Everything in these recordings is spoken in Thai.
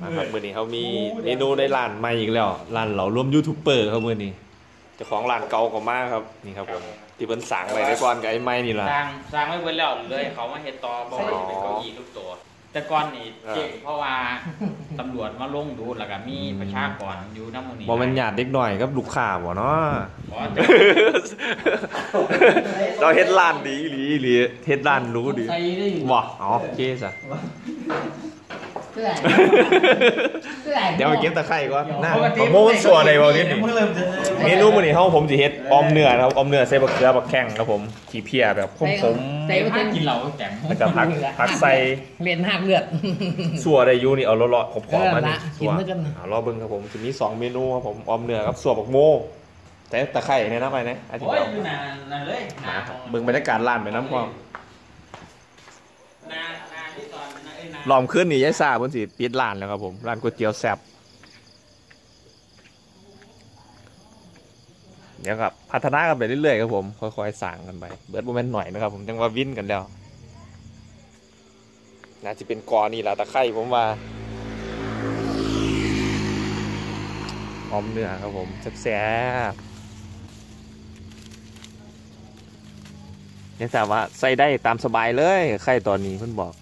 มาครับมื้อนี้เขามีเมนูในร้านใหม่อีกแล้วร้านเหลารวมยูทูบเบอร์ครับมื้อนี้เจ้าของร้านเก่าก็มาครับนี่ครับผมที่เพิ่นสั่งไว้ได้ก่อนกับไอ้ไม้นี่ล่ะ สร้างสร้างไม่เบิดแล้วเลยเขามาเฮ็ดต่อบ่ให้เป็นเก้าอี้ทุกตัว แต่ก่อนนี่เจ๊งเพราะว่าตำรวจมาลงดูแล้วก็มีประชากรอยู่นำหมู่นี้บ่แม่นญาติเด็กน้อยกับลูกค้าบ่เนาะอ๋อแต่เราเฮ็ดร้านดีอีหลีอีหลีเฮ็ดร้านรู้ดีใส่ได้บ่อ๋อโอเคซะ เพื่อเพื่อเดี๋ยวไปเก็บตะไคร้ก่อนนะมะม่วงมันสัวได้บ่นี่เมนูมื้อนี้เฮาผมสิเฮ็ดออมเนื้อนะครับออมเนื้อใส่บักเขือบักแข้งครับผมขี้เพียแบบขมๆใส่ถ้ากินเหล้าแข็งแล้วก็ผักผักใส่เรียนหักเลือดสัวได้อยู่นี่เอาเลาะๆขอบๆมานี่เออละสัวกินด้วยกันอ่ารอเบิ่งครับผมจะมีสองเมนูครับผมออมเนื้อกับสัวบักโมแต่ตะไคร้เนี่ยนะไปนะอาทิตโอ้ย์ยเดียวอยู่นานนั่นเลยมาครับเบิ่งบรรยากาศร้านไปน้ำพร้อม นานาที่ต อนนาเอ้ยนาล้อมขึ้นนี่ยายซาเพิ่นสิปิดร้านแล้วครับผมร้านก๋วยเตี๋ยวแซ่บเดี๋ยวครับพัฒนากันไปเรื่อยๆครับผมค่อยๆสั่งกันไปเบิร์ดโมเมนต์หน่อยนะครับผมจังว่าวินกันแล้วน่าจะเป็นกอนี่แหละตะไคร้ผมว่าหอมเนื้อครับผมแซ่บๆยังสามารถใส่ได้ตามสบายเลยไข่ตอนนี้เพิ่นบอก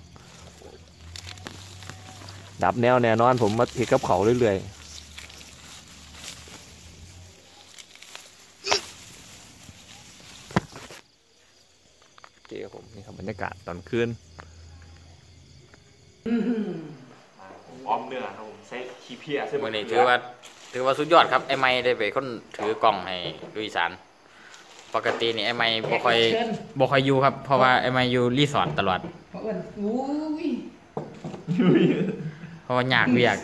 ดับแนวแน่นอนผมมาเห็ดกับเขาเรื่อยๆโอเคครับผมนี่ครับบรรยากาศตอนคืนออมเนื้อครับผมใส่ขี้เพียใส่มื้อนี้ถือว่าถือว่าสุดยอดครับไอ้ไม้ได้ไปคนถือกล่องให้ลุยสานปกตินี่ไอ้ไม้บ่ค่อยบ่ค่อยอยู่ครับเพราะว่าไอ้ไม้อยู่รีสอร์ทตลอด เพราะว่าอุ้ยเพราะว่ายากเวียก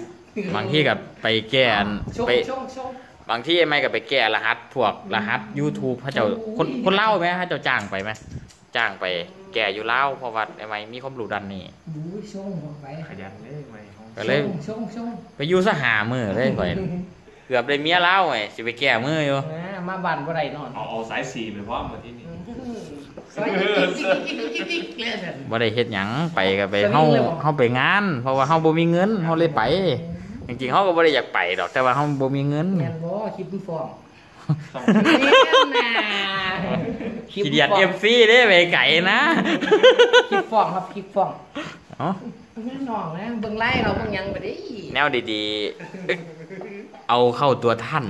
บางที่กับไปแก้อันชงไปชงชงบางที่ไอ้ไม้กับไปแก้รหัสพวกรหัส YouTube พระเจ้าคนคนเล่าวไหมพระเจ้าจ้างไปไหมจ้างไปแก้อยู่เล่าวเพราะว่าไอ้ไม้มีความรู้ด้านนี้อุ้ยชงลงไปขยันเลยไหมก็เลยชงชงไปอยู่สหามือเลยข่อยเกือบได้เมียเล่าวไงสิไปแก้มืออยู่นะมาบ้านบ่ได้นอนเอาเอาสายสีไปพร้อมมาที่นี่ซอยจิ๊กจิ๊กจิ๊กจิ๊กจิ๊กเลยแบบบ่ได้เฮ็ดหยังไปก็ไปไปเฮาเลยบ่ เฮาไปงาน เพราะว่าเฮาบ่มีเงินเฮาเลยไป จริงๆเฮาก็บ่ได้อยากไปดอกแต่ว่าเฮาบ่มีเงินแม่นบ่คลิปมันฟ้องต้องแม่นน่ะคลิปขี้เดียด ฟ้อง FC เด้ไปไก่นะ คลิปฟ้องครับคลิปฟ้องเอ้าแม่น้องนะเบิ่งไล่เราเบิ่งหยังบ่ได้แนวดีๆ เอาเข้าตัวท่าน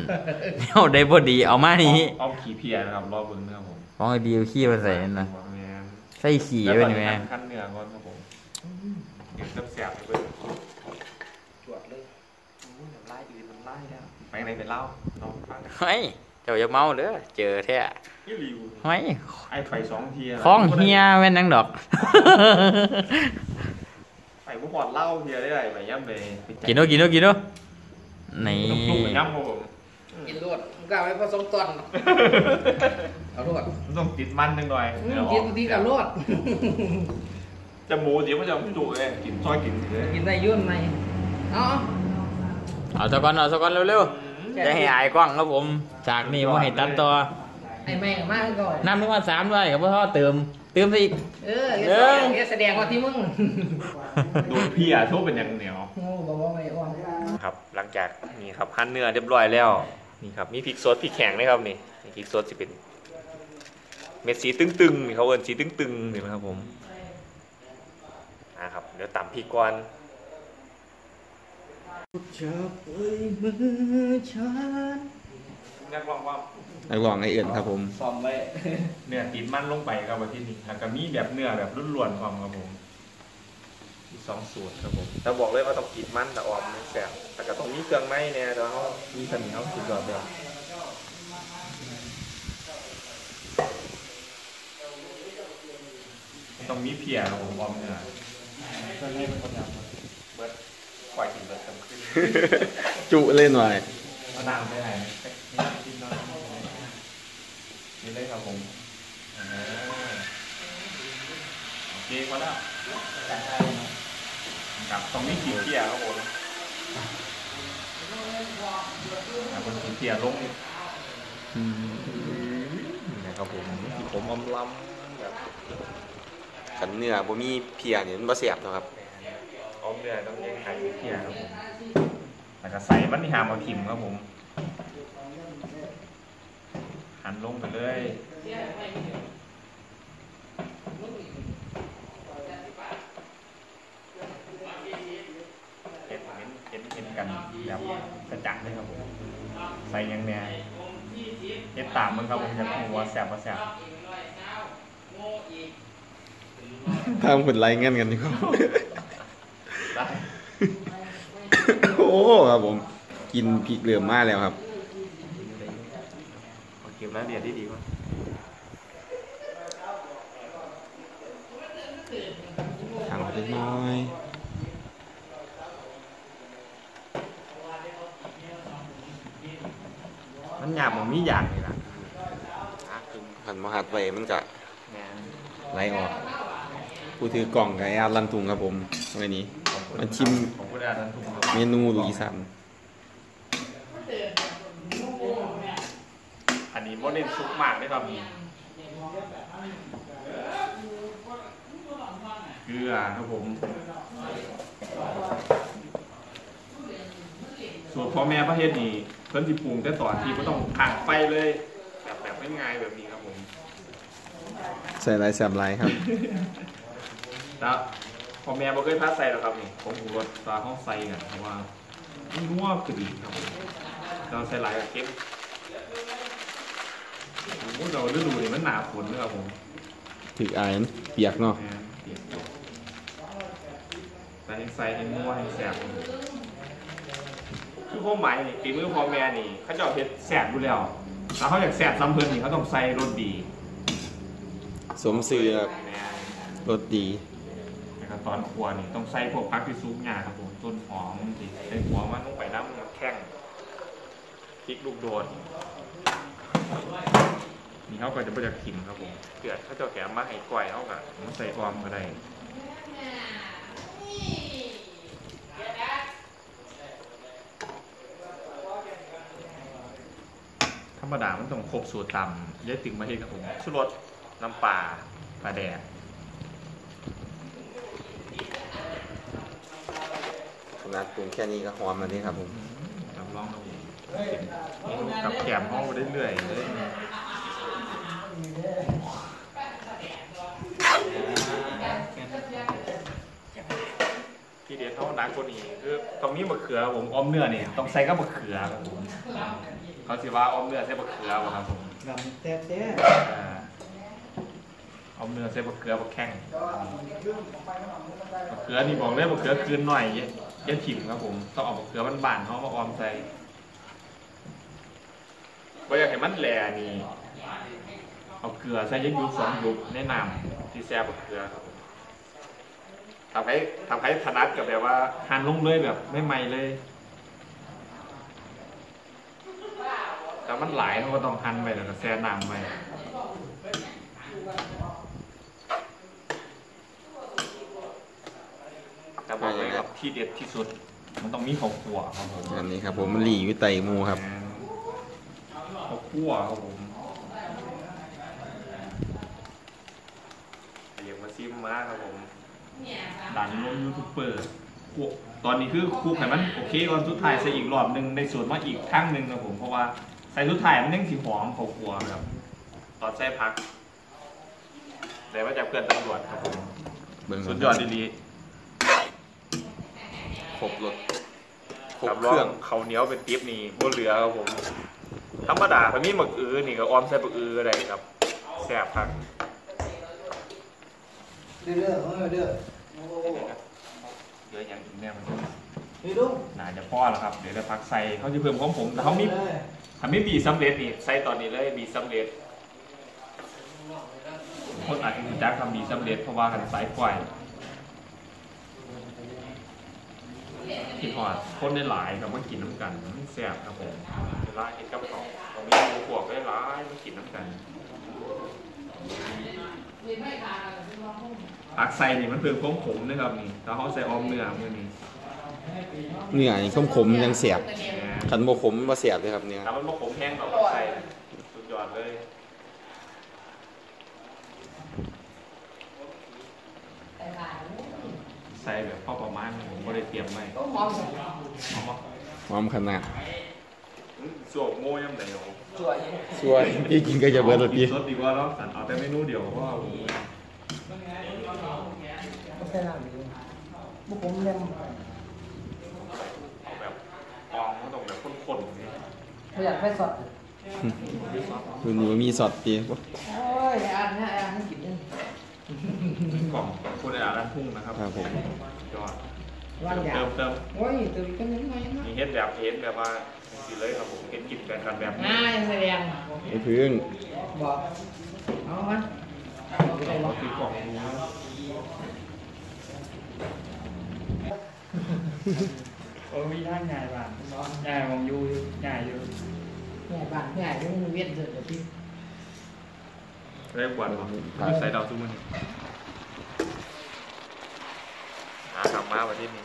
แนวได้บ่ดีเอามานี่เอาขี้เพียนะครับรอเบิ่งนะครับผมของไอ้ดีเอาขี้มาใส่นั่นนะแม่นใส่ขี้แล้วไว้ก่อนนี่แม่ขั้นขั้นเนื้อก่อนครับผมเดี๋ยวแซ่บๆไปเบิ่งจวดเลยอุ้ยน้ำลายดีมันไล่แล้วไปไหนไปเล่าน้องฟังเฮ้ยเจ้าอย่าเมาเด้อเจอแท้ยี่ริวเฮ้ยไอ้ไฟสองทีะของเฮียแม่นนังดอกไฟพวกบอดเหล่าเฮียได้ไรไปย่ำเลยไปจัดกินดูกินดูกินดูนี่ ลูกๆไปย่ำครับผมกินรวดมึงกล้าไว้ผสมตอนเนาะเอารวดมันต้องติดมันนิดหน่อยอืมเดี๋ยวกินทีกับรวดจะหมูเดี๋ยวมันจะไม่ดุเลยกินซอยกินเลยกินได้ยุ่นในเอาเอาสักก่อนเอาสักก่อนเร็วๆ จะให้อายกล้องครับผม จากนี้ว่าให้ตัดต่อ ไอ้แม่งมากก่อนน้ำนึกว่าสามด้วยกับพ่อเติม เติมไปอีก เออเอออย่าแสดงว่าที่มึง โดนพี่อะทุบเป็นอย่างเหนียวโอ้บอกว่าไม่อ่อน ครับ หลังจากนี่ครับหั่นเนื้อเรียบร้อยแล้วนี่ครับมีพริกสดพริกแข็งนะครับนี่นี่พริกสดจะเป็นเม็ดสีตึงๆนี่เขาเอิ้นสีตึงๆนี่นะครับผมอ่าครับเดี๋ยวตำพริกก่อนจับเอ้ยมือฉันนักร้องว่านักร้องไอเอื่นครับผมซ้อมไว้เนื้อติดมันลงไปครับวันที่นี้แล้วก็มีแบบเนื้อแบบล้วนๆความครับผม มีสองสูตรครับผมแต่บอกเลยว่าต้องกินมันแต่ออมไม่แซ่บแต่ก็ต้องมีเครื่องในเนี่ยแต่ว่าเขามีขมิ้นเขาสุดยอดเลยต้องมีเพียครับผมออมเนื้อเพื่อนให้เป็นคนยำเบิร์ดปล่อยกินเบิร์ดกันขึ้นจุเล่นหน่อยเอาน้ำไปไหนกินน้ำนี่เลยครับผมอ่าโอเคพอแล้ว ครับตรงนี้ขีดเทียครับผมอ่าบนขีดเทียลงนี่นะครับผมที่ผมอมลำแบบขันเนื้อบ่มีเพียเนี่ยมันบ่เสียบนะครับอมเนื้อต้องยังไข่เพียครับผมแล้วก็ใส่มันที่หามเอาทิมครับผมหันลงไปเลย เห็นเห็นเห็น กันแบบกระจังเลยครับผม ใส่อยังแน่เห็ดตามมันครับผมจะหัวแสบว่าแสบทำผลไรเงี้ยกันดีกว่าได้โอ้ครับผม กินพริกเหลือมมากแล้วครับขอเก็บรายละเอียดได้ดีกว่าทางเล็กน้อย มันหยาบมันมีอย่างนี่ล่ะหันมาหัดไปมันก็แม่นไหลออกผู้ถือกล่องกับไอ้อาร์ตลันตุงครับผมวันนี้ของคุณมาชิมของคุณอาดันทุกคนเมนูลูกอีสานอันนี้โมเดลซุปมากเลยครับนี่เกลือครับผมส่วนพ่อแม่ประเทศนี้ เพิ่นสิปรุงแต่ตอนที่บ่ต้องผักไฟเลย แบบแบบง่ายๆแบบนี้ครับผมใส่ลายแสบลายครับ แล้วพ่อแม่บ่เคยพาใส่หรอกครับนี่ผมปรุงรสตาห้องใส่กันเพราะว่ามันนัวขึ้นอีกครับผมเราใส่หลายกับเก็บโอ้เราฤดูนี่มันหนาฝนเลยครับผมถืออายมันเปียกเนาะ แม่นเปียกอยู่ใส่ให้ใส่ให้นัวให้แสบ คือพ่อหมายนี่ฝีมือพ่อแม่นี่ เขาเจะเอาเฮ็ดแสบอยู่แล้วแล้วเขาอยากแสบซ้ำเพิ่นนี่เขาต้องใส่รสดีสมซื้อครับแม่นรสดีนะครับตอนครัวนี่ต้องใส่พวกพักที่ซุปงาครับผมต้นหอมสิใส่หัวมันลงไปน้ำแข้งพริกลูกโดดนี่เขาก็จะไม่จะขิมครับผมเกลือเขาเจะแกะมาให้ก่อยเขาก็มาใส่ออมก็ได้ รรมดามันต้องครบสูตรตำยายตึงมาเฮ็ดครับผมชุรสน้ำปลาปลาแดกขนาดปรุงแค่นี้ก็หอมแล้วนี่ครับผมรับรองครับผมเมนูกับแกมห้องไปเรื่อยๆเลยที่เดียวเท่านักคนนี้คือต้องมีมะเขือผมออมเนื้อนี่ต้องใส่กับมะเขือครับผม เขาสิว่าออมเนื้อใส่มะเขือบ่ครับผมดำแต่แต่อ่าออมเนื้อใส่มะเขือมะแข้งมะเขือนี่บอกเลยมะเขือคืนหน่อยอย่าอย่าถิ่มครับผมต้องเอามะเขือบานๆเขามาออมใส่ว่าอยากให้มันแหล่นี่เอาเกลือใส่ยักยุบสองยุบแนะนำที่แซ่บกับเกลือครับผมทำให้ทำให้ถนัดกับแบบว่าหั่นลงเลยแบบไม่ไหมเลย แต่มันหลายเราก็ต้องหั่นไปแล้วก็แซ่น้ำไปแต่บอกเลยครับที่เด็ดที่สุด มันต้องมีข้าวคั่วครับผมอันนี้ครับผมมันหลีอยู่ไตหมูครับข้าวคั่วครับผมเรียกมาซิมมาครับผมดันลงยูทูบเบอร์คั่วตอนนี้คือคลุกให้มันโอเคก่อนสุดท้ายใส่อีกรอบหนึ่งในส่วนมาอีกครั้งหนึ่งครับผมเพราะว่า ใส่สุดท้ายมันยังสีหอมข้าวคั่วครับตอนใส่พักแต่ว่าจากเพื่อนตำรวจครับผมเบิ่งสุดยอดดีครบรสคๆรบบเครื่องเขาวเหนียวเป็นติ๊บนี่บนเหลือครับผมธรรมดาพอมีหมึกอื้อนี่ก็ออมใส่หมึกอื้อก็ได้ครับแซ่บพักเด้อเด้อเออเด้อโอ้เยอะอย่างอีกแน่มันนี่ลุงน่าจะพอแล้วครับ เดี๋ยวจะพักใส่เขาจะเพิ่มของผมแต่เขามี ทำไม่บีสำเร็จนี่ใส่ตอนนี้เลยบีสำเร็จ คนอาจจะรู้จักทำบีสำเร็จเพราะว่ากันสายปล่อยคิดฮอดคนได้หลายกับมากินน้ำกันมันแซ่บครับผมเวลาเห็นกับเขาเขามีหมูพวกได้หลายมากินน้ำกันผักใส่นี่มันเพิ่มความขมนะครับนี่แล้วเขาใส่ออมเนื้อมือนี้ เนื้อนี่ขมๆยังเสียบแหมขันบ่ขมบ่เสียบเลยครับเนี่ยถ้ามันบ่ขมแห้งเราก็ใส่สุดยอดเลยใส่แบบพอประมาณผมก็ได้เตรียมไว้ก็หอมเอามาหอมขนาดสวกโม่ยังไหนเอาสวยสวยพี่กินก็จะเบิร์ดเลยพี่สดดีกว่าเนาะสั่นเอาแต่เมนูเดียวเพราะว่าผมไม่ใช่น้ำดีบุกผมเล่น เอาแบบกองก็ต้องแบบข้นๆนี่ ประหยัดไฟสดคุณนี่มีสอดตีโอ้ยอ่านนะอ่านให้กินนึงกล่องคนในร้านทุ่งนะครับครับผมยอดว่างยาเติวมเติมโอ้ยตัวนี้ก็ยังไงนะมีเฮ็ดแบบเฮ็ดแบบว่าสิเลยครับผมเฮ็ดกินแบบกันแบบนี้ง่ายแสดงไอ้พึ่งบอกเอามาเอาไปเลยคือกล่องดู โอ้มีท่านใหญ่บ้างใหญ่มองอยู่ใหญ่อยู่ง่ายบ้านง่ายยังเวียนเสร็จเดี๋ยวพี่เรียกวันบ่คือใส่ดาวซุมันหาทำมาวันที่นี้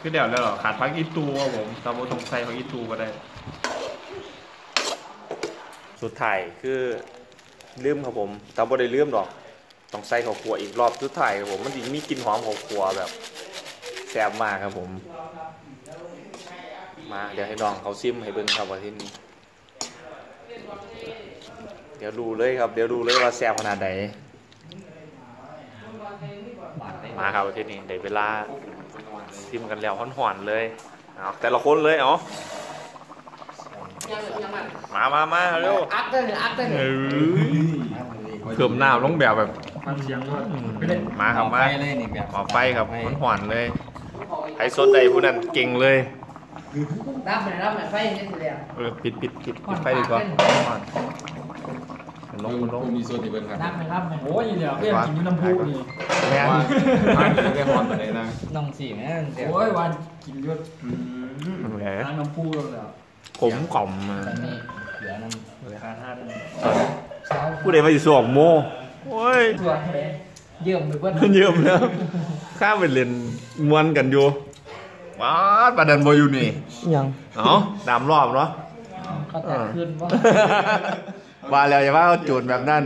คือเดี๋ยวแล้วเหรอขาดพักอีตูครับผมตามโมต้องใส่พักอีตูก็ได้ สุดท้ายคือลืมครับผมแต่บ่ได้ลืมหรอกต้องใส่ข้าวคั่วอีกรอบสุดท้ายครับผมมันสิมีกลิ่นหอมข้าวคั่วแบบแซ่บมากครับผม มา เดี๋ยวให้น้องเขาซิมให้เบิ่งครับว่าที่นี่เดี๋ยวดูเลยครับ เดี๋ยวดูเลยว่าแซ่บขนาดไหนมาครับว่าที่นี่ได้เวลาซิมกันแล้วห่อนๆเลยเอาแต่ละคนเลยเอายังยังมันมามามาเร็วอัพได้เลยอัพได้เลยเพิ่มน้ำลงแบบแบบฟังเสียงก็มาครับมาเลยนี่แบบหมอไฟครับมันหวานเลยใครสดใดผู้นั้นเก่งเลย รับไปรับไปไฟนี่สิเลยเออปิดปิดปิดปิดไฟดีกว่าหวานมันลงมันลงมีส่วนที่เป็นครับรับไปรับไปโอ้ยเดี๋ยวเพื่อนกินน้ำพุนี่แม่นว่ามาได้ฮอนไปไหนนะน้องสี่แม่นเดี๋ยวโอ้ยวันกินยศแหมร้านน้ำพุแล้วแล้วขมกล่อมมานี่เหลือน้ำขาท่าเลยเช้าผู้ใดมาอยู่สวมโมโอ้ยตัวเลยเยี่ยมไปเบิ้ลเยี่ยมแล้วข้ามไปเล่นมวนกันอยู่ ว้าดประเด็นบอยู่นี่ยังเอ้าดามรอบเนาะ เขาแต่ขึ้นว่าว่าแล้วอย่าว่าเขาจูดแบบนั้น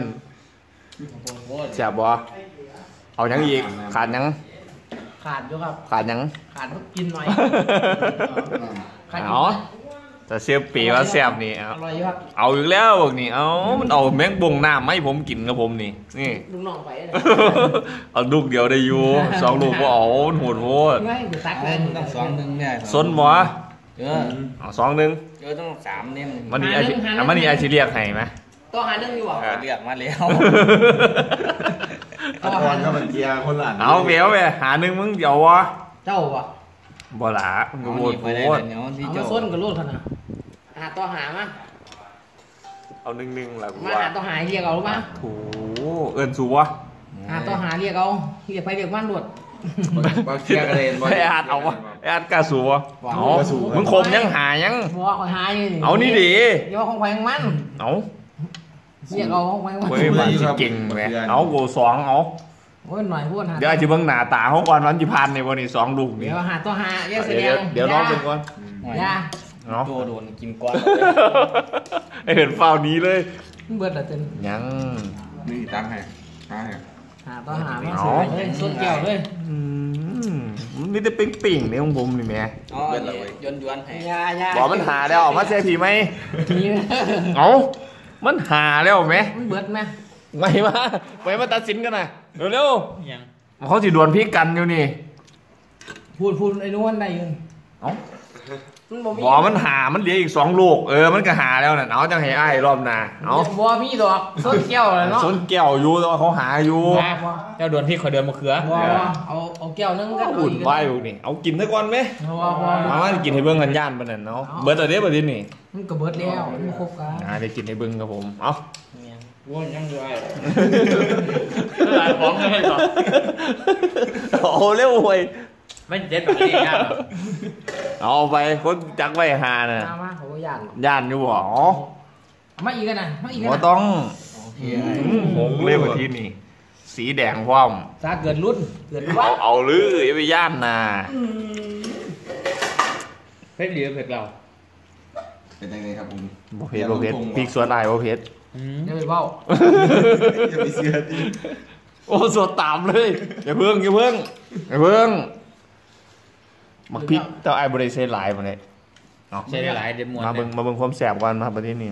แซ่บบ่เอาหยังอีกขาดหยังขาดอยู่ครับ ขาดหยัง ขาดกินหน่อย ขาดเอา แต่เสียปีว่าแซ่บนี่เอาอร่อยอยู่ครับเอาอีกแล้วบอกนี่เอามันเอาแมงบงน้ำมาให้ผมกินกับผมนี่นี่ลูกน้องไปเลยเอาลูกเดียวได้อยู่สองลูกก็เอามันโหดโหดง่ายกูตักเลเล่ยนต้องสองหนึ่งเนี่ยซนบ่เออเอาสองหนึ่งเออต้องสามเนี่ยมันนี่ไอชิอะมันนี่ไอชิเรียกให้ไหมต้องหาหนึ่งอยู่หรอเลือกมาแล้วตะกอนก็มันเกียร์คนละเอาเบลไปหาหนึ่งมึงเดี๋ยววะเจ้าปะ บ่หลามึงก็เอาโหหดนีโหไปได้ดเดี๋ยวที่เอาเจ้ามาส้นกับลูกขนาดหาต่อหามาเอาหนึ่งหนึ่งละกูมาว่าหาต่อหาเรียกเอาหรือเปล่าโถเอิญสูวะหาต่อหาเรียกเอาเรียกไปเรียกมันหลดบางเกียร์กระเด็นไออาดเอาวะไออาดกล้าสูวะเอามึงคมยังหายังเพราะว่าคอยหาอยู่เอานี่ดิเดี๋ยวของแพงมันเอาเรียกเอาของแพงมันเว้ยมันสิเก่งแหมเอาโกสองเอา โอ้ยหน่อยพูดหาเดี๋ยวอาจจะเบิ่งหน้าตาเขาก่อนวันที่พันในวันนี้สองลูกนี่เดี๋ยวหาต่อหาแยกแสดเดี๋ยวงเดี๋ยวน้องเป็นก่อนยาเนาะตัวโดนกินก้อนไอเห็นฟาวนี้เลยเบิดละจนยังนี่ตั้งให้ตั้งให้หาต่อหามาสวยเลยส้นแก้วเลยอืมมันมีแต่ปิ่งปิ่งๆในของผมนี่แหม่อ๋อนี่ยนยวนให้ยายาบอกมันหาแล้วออกมาเสียผีไหมทีเอามันหาแล้วไหมมันเบิดไหม ไม่มาไม่มาตัดสินกันนะเร็วยังๆเขาสิดวลพี่กันอยู่นี่พูดพูดไอ้นู้นได้อยืนเอ้ามันบ่มีบอกมันหามันเหลืออีกสองลูกเออมันก็หาแล้วน่ะเอาจังให้อ้ายรอบหน้าเอาบ่มีดอกส้นแก้วเลยเนาะส้นแก้วอยู่แต่ว่าเขาหาอยู่บ่บ่เจ้าโดนพี่ขอเดินมาเขือบ่เอาเอาแก้วนึงกันอุ่นไหวอยู่นี่เอากินซะก่อนไหมบ่บ่บ่มามากินให้เบิ่งกันย่านปานนั้นเนาะเบิดอะไรเด้บัดนี้นี่มันก็เบิดแล้วมันครบกันอ่าได้กินให้เบิ่งครับผมเอา ว้นยังด้วยหลายฟ้องเลยก่อนเอาเร็วเว้ยไม่เจ็ดแบบนี้ครับเอาไปคนจักไว้หาน่ะมามาเขาย่านย่านอยู่บ่อ๋อมาอีกกันนะมาอีกกันบ่นะต้องอืมหงเลยว่าที่นี่สีแดงพร้อมถ้าเกิดรุ่นเกิดเอาว่าเอาหรืออย่าไปย่านน่ะเพชรหรือเพชรเราเป็นยังไงครับผมบ่เผ็ดบ่เผ็ดพริกสวนอายบ่เผ็ด อย่าไปเบ้าอย่าไปเสียดิโอ้สดตามเลยอย่าเพิ่งอย่าเพิ่งอย่าเพิ่งมักพริกเจ้าไอ้ายบ่ได้ใส่หลายบ่ได้เนาะใช้ได้หลายเดือนมวนมาเบิ่งมาเบิ่งความแสบก่อนนะครับประเทศนี้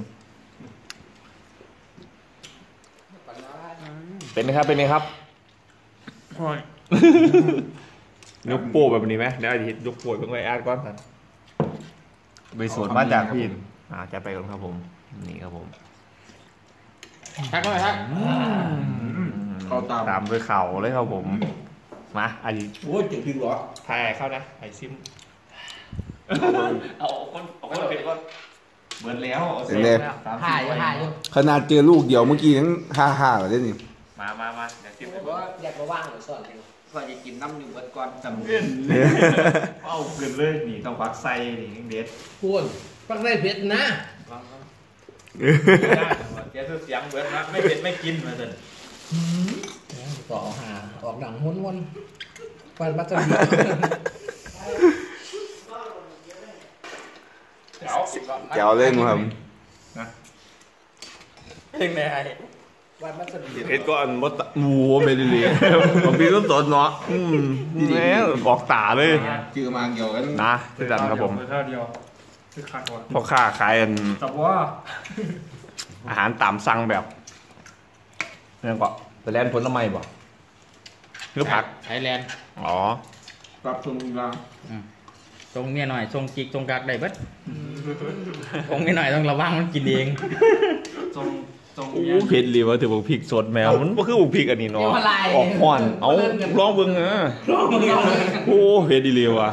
เป็นไหมครับเป็นไหมครับโอ้ยยกโป้แบบนี้ไหมเดี๋ยวอาทิตย์ยกโป้เพิ่งไปอาดก่อนครับไปสวนมาจากพี่อ่าจะไปก่อนครับผม นี่ครับผม ทักเข้าไปทักเข้าตามตามด้วยเข่าเลยครับผม มาอาทิตย์โอ้ยเจ็บพริกเหรอทายเข้านะไอซิม เอาคนเอาคนเป็นก่อนเหมือนแล้วอาเห็นเลยสามสิบหายอยู่หายอยู่ขนาดเจอลูกเดียวเมื่อกี้ยังฮ่าฮ่าๆเลยนี่มามามาเดี๋ยวซิมเพราะว่าอยากมาว่างหรือสอนเองว่าจะกินน้ำหนึ่งเบิดก่อนจำเล่นเอาเกินเลยนี่ต้องฟักไส้นี่เด็ดพูนปักได้เผ็ดนะ เดี๋ยวเสียงเบิดนะไม่เผ็ดไม่กินมาสิต่อหาออกดังม้วนๆปันบัตรบีเดี๋ยวแจ๋วเล่นครับเพ่งในไอ้ปันบัตรบีเผ็ดก็อันบดหมูไปเลยผมพี่ต้นสนเนาะอืมแหมบอกตาเลยเจอมาเกี่ยวกันนะพี่ดันครับผมเท่าเดียว คือขาดหมดพ่อค้าขายอันแต่ว่าอาหารตามสั่งแบบนั่นก็ไปแล่นผลไม้บ่หรือผักไทยแลนด์อ๋อปรับทรงกลางทรงเมียหน่อยทรงจิกทรงกักได้เบิดทรงเมียหน่อยต้องระวังมันกินเองทรงทรงโอ้เนี้ยเผ็ดเลยว่าถือบุกพริกสดแมวมันก็คือบุกพริกอันนี้เนาะออกห่อนเอาลองเบิ่งอะโอ้เผ็ดดีเลยว่ะ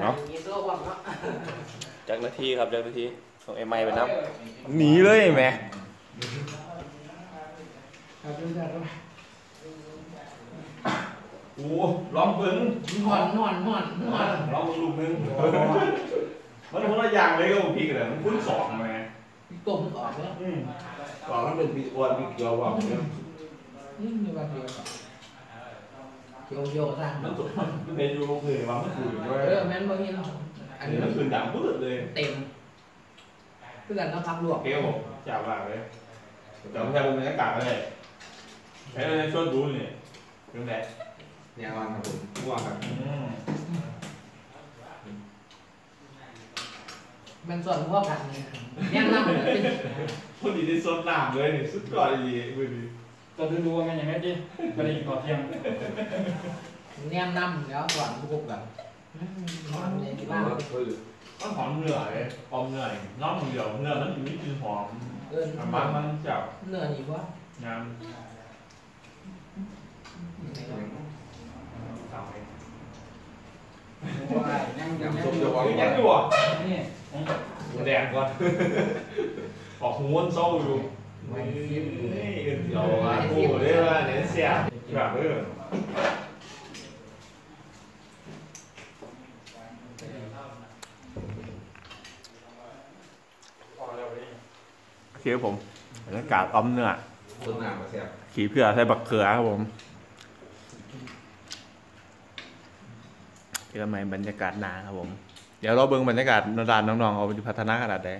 เนาะมีโซ่ว่างเนาะ จาก นาทีครับจากนาทีส่งเอ็มไอไปนับหนีเลยแม่ครับดูจ้ะโอ้ลองเบิ่งหอนหอนหอนหอนลองเบิ่งลูกนึงมันคนละอย่างเลยก็บุกพริกเลยมันคุ้นสองแม่กลมออกแล้วก่อนมันเป็นพริกอ้วนพริกเกียวว่านี่มีวันเดียวโยโย่สร้างมันสุดมันเป็นอยู่คือว่ามันคือด้วยเออแม่นบางทีอัอัน นนี้นี้มันคือดังปื้ดเลยเต็มเพื่อนเราพักลวกเกี้ยวผมจ้าว่าเลยแต่ไม่ใช่บรรยากาศเลยใช้ในช่วงดูนี่เรื่องไหนเนี่ยวันครับผมว่าครับมันส่วนพวกกันเนี่ยแน่นำเลยคนดีที่สดน้ำเลยนี่สุดยอดดีมือดีจะดูดูว่ามันยังไงดิไปได้กินก่อนเที่ยงแนมนำแล้วก่อนพวกกันนอน เนี่ยที่บ้านมันหอมเนื้อเลยหอมเนื้อน้องเดียวเนื้อมันอยู่นี่กินหอมเอินมันมันจับเนื้อนี่วะงามสาวเองยังยำส้มเดี๋ยววางยังอยู่อะนี่แดงก่อนออกหัวเศร้าอยู่ไม่เอ็นเดียวอะโอ้ได้ว่าเนี่ยเสียแบบเออ พอแล้วเลย คือผมบรรยากาศอ้อมเนื้อต้นหน้ามาแซ่บขี่เพื่อใส่บักเขือครับผมเจอกันใหม่บรรยากาศหนาครับผม เดี๋ยวเราเบิ่งบรรยากาศนดานน้องๆเอาไปพัฒนาขนาดไหน